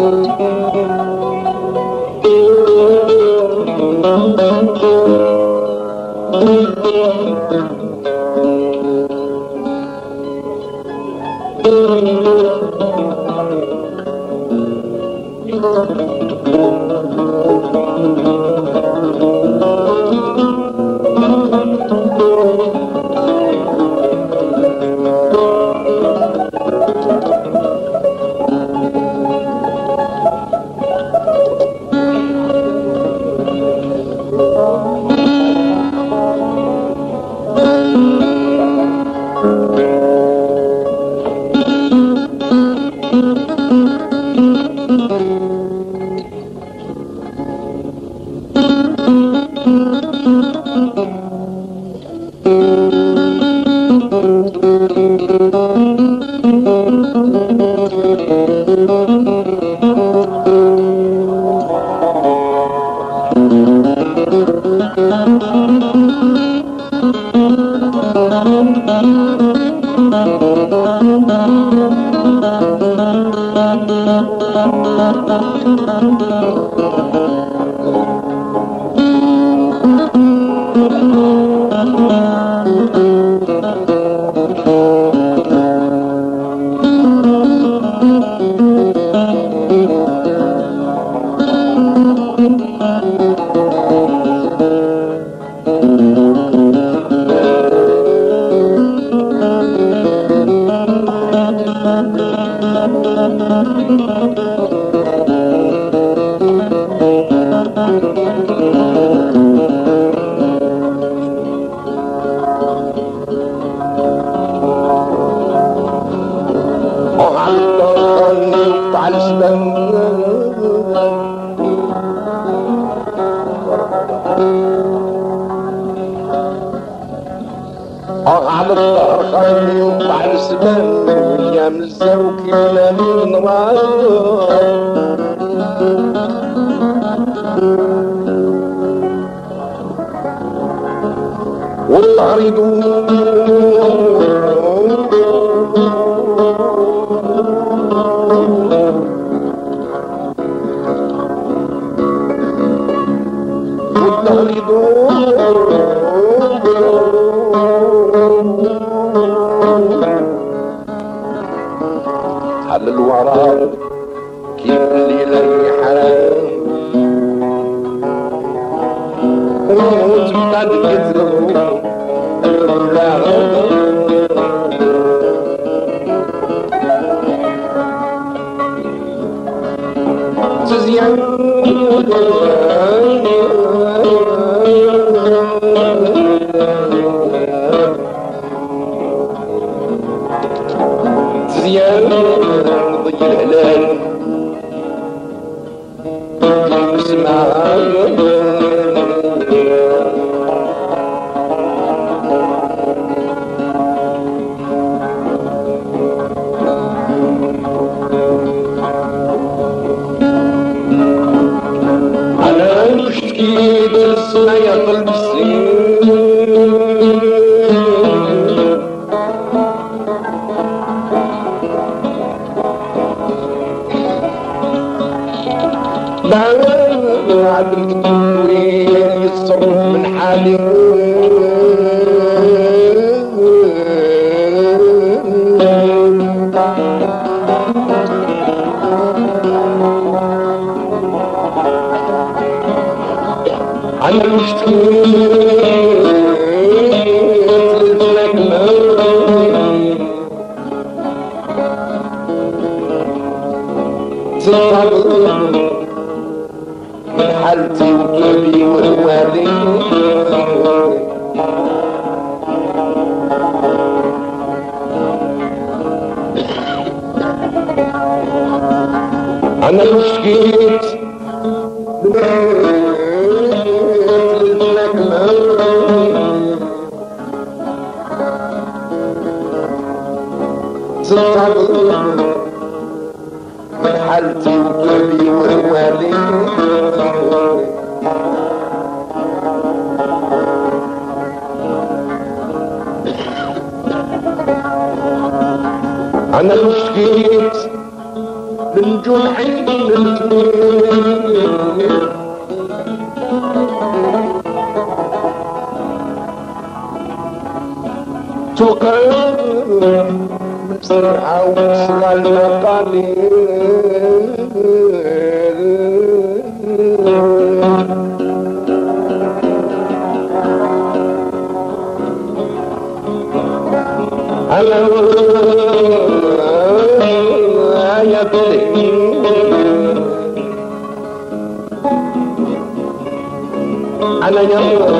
على تزيان ضي الهلال أنا على فرعون والقليل على يمين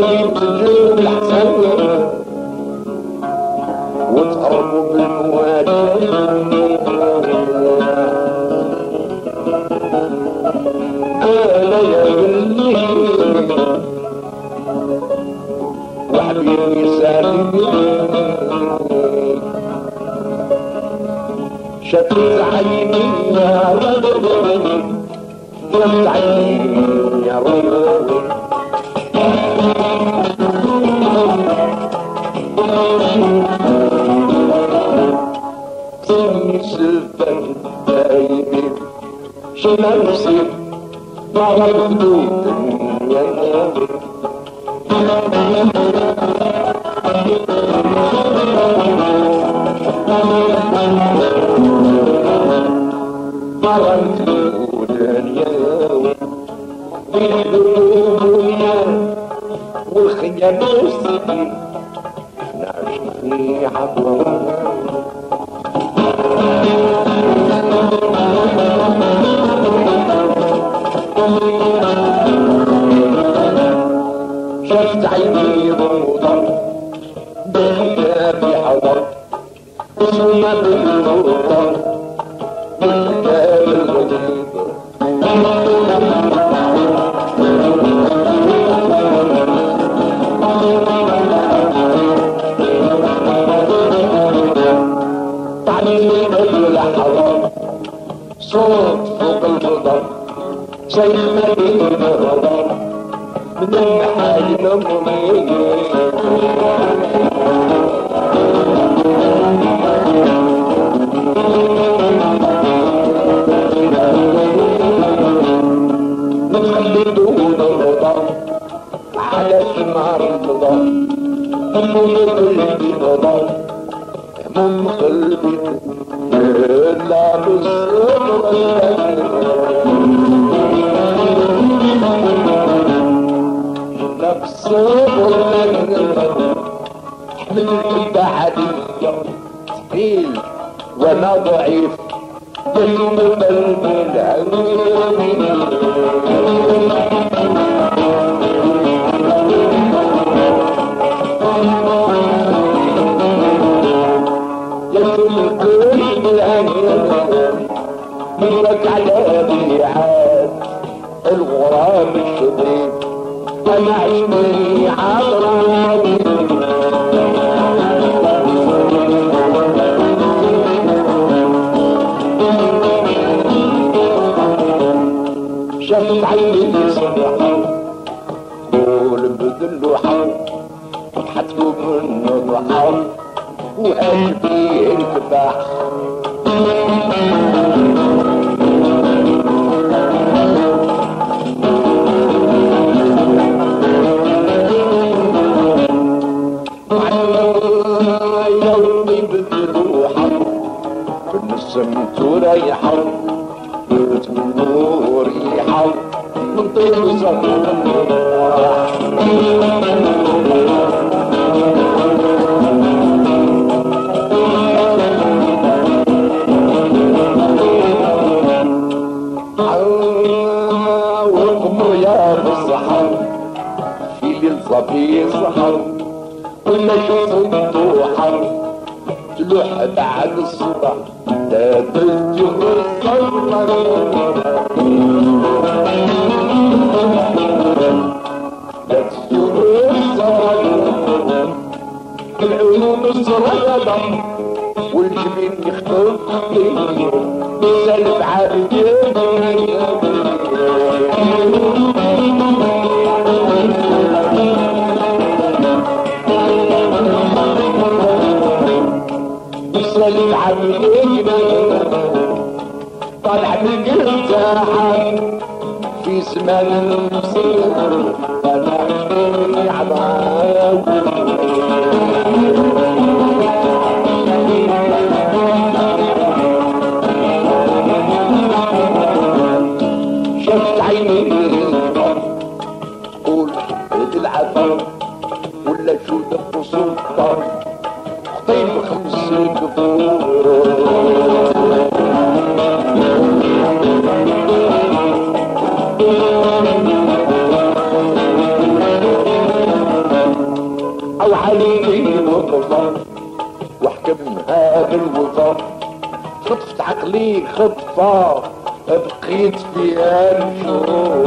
اللي بتجيب الحسنة وتقربوا بالله manusia Dalam hidupnya Dalam dunia Hidupnya Wahnya dosa Thank you. ضعيف ضيق قلب العميل منك عذابي عاد الغرام الشديد طمعي مني وقلبي البحر الصغيرة والجبين يخطب سلف عابدين سلف عابدين طلع بالقرطاحة في زمان المصير طلع عضاوي شفت شو دب سلطان طيب خمس كفور أو علي وقفا واحكمها بالوفا خطفت عقلي خطفة بقيت فيها الشهور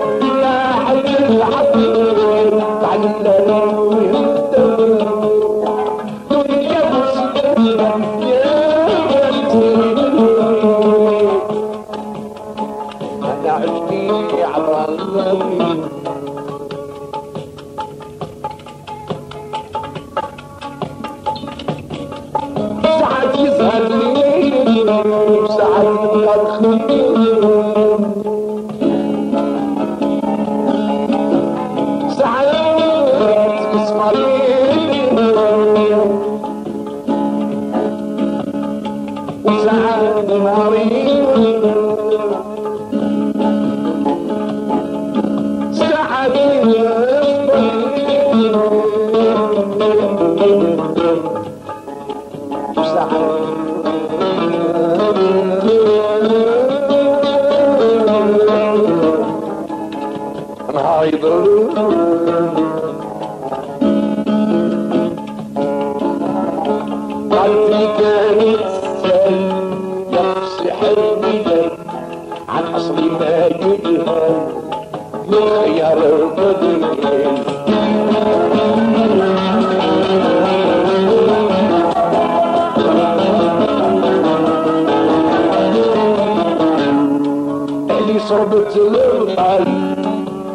صربت الغال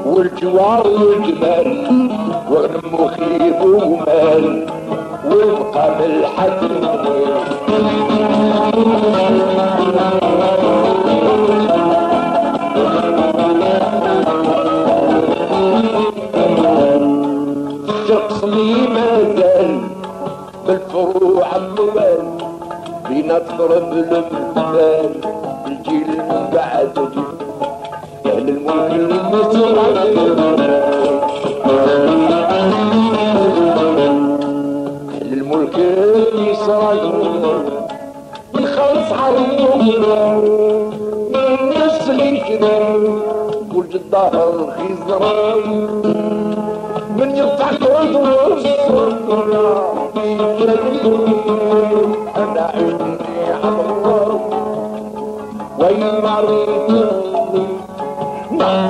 والجوار والجبال وغنم وخير ومال والمقام الحد الشخص لي ما زال بالفروع الطوال بينا تضرب الامثال الجيل من بعد جيل. الملك المصر أهل الملك يسرق بالخلص عرضه نسلك ولد الظهر خزران من يرفع كرده أنا عندي حضر وين مريض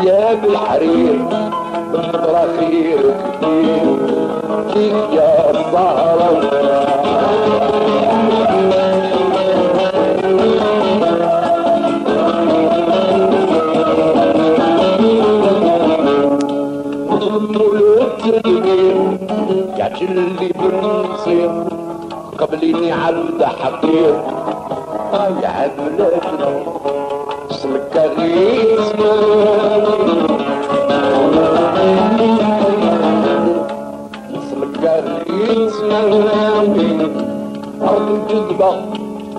في ثياب الحرير بنظرة خير كتير فيك يا الزهرة يعجلي بالنصير قبليني عبد حقير. يا عبلتنا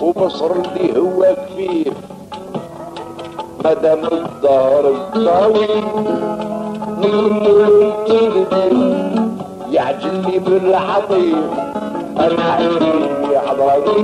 وبصر اللي هو كفيف مدام الدار الطويل يعجلني بالعطير أنا عندي حضرتي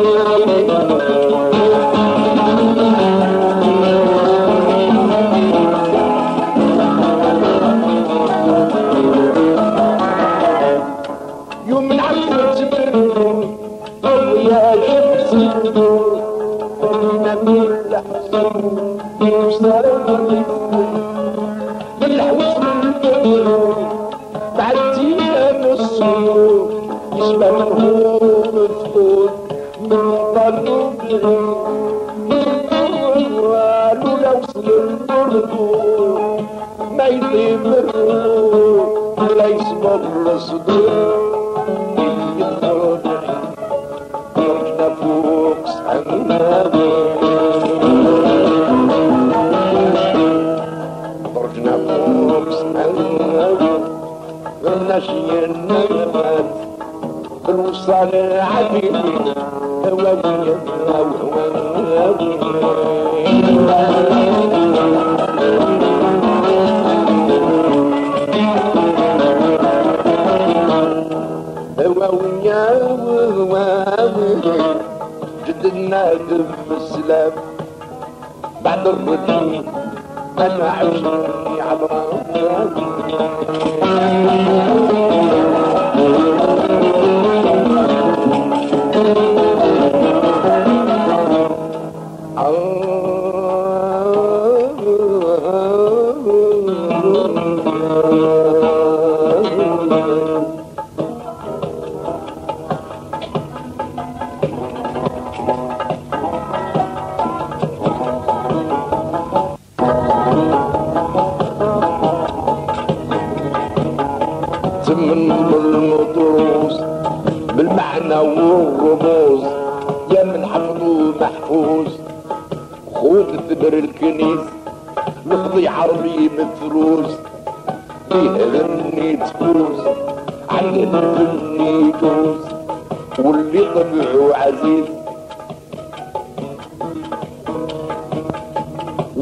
Aleyhisselam Resulü بعد الرجل أنا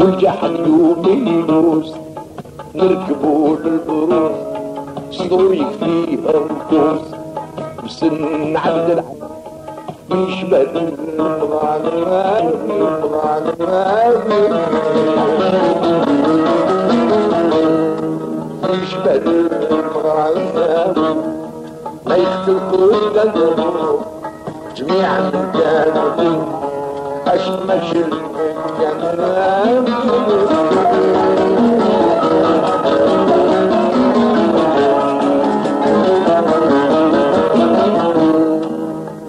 والجحد يوم يدوس نركبوا للبروز صدوري فيها ركوز بسن عبد العزيز يشبه الغالي يشبه الغالي ما جميعا كانوا أشمش الجنان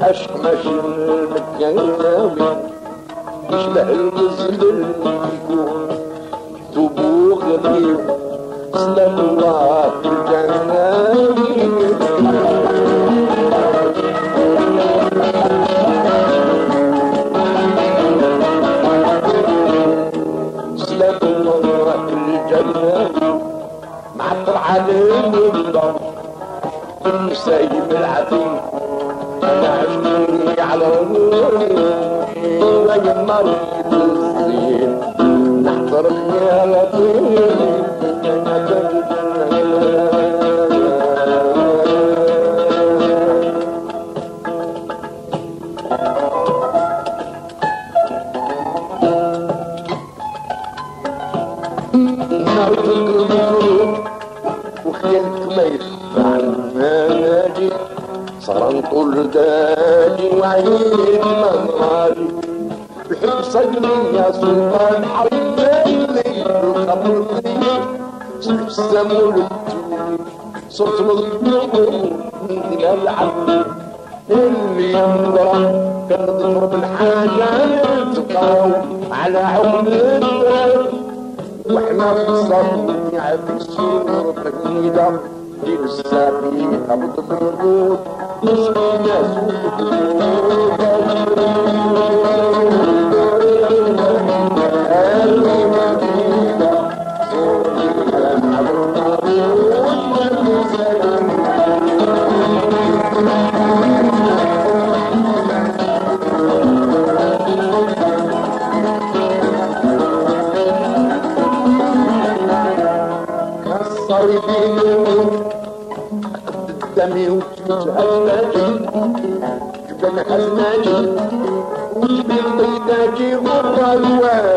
أشمش المكاوي يشبه المزل يكون ثبوغ غريب سلام الله على روحي ويا مريض الزين نحضرك يا لطيف وخيالك ما يخفى عنا نطول داجي وعيد مغالي بحب صدري يا سلطان حرمني الخمر صرت السمول صرت مظلوم من العب اللي ينظر كان تضرب الحاجة تقاو على عمر وإحنا في الصبر في السور Deus sabe, a luta do amor, nos conhece o futuro. Os meu brigadeiros da lua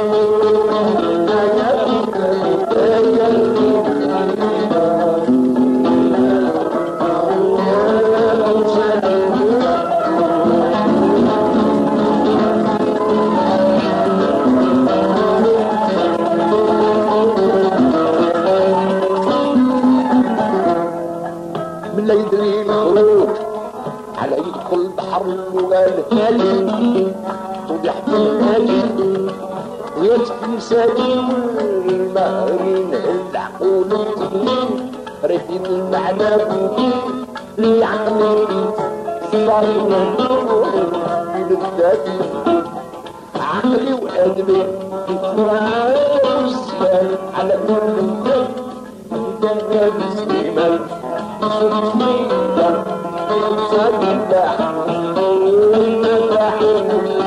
والهالي طبح في الهالي ويدفن سليم المهرين العقول الطين رهين المعنى العقل صارنا في بالذات عقلي وقلبي يتراوسان على كل الدم دم سليمان صدق Thank you.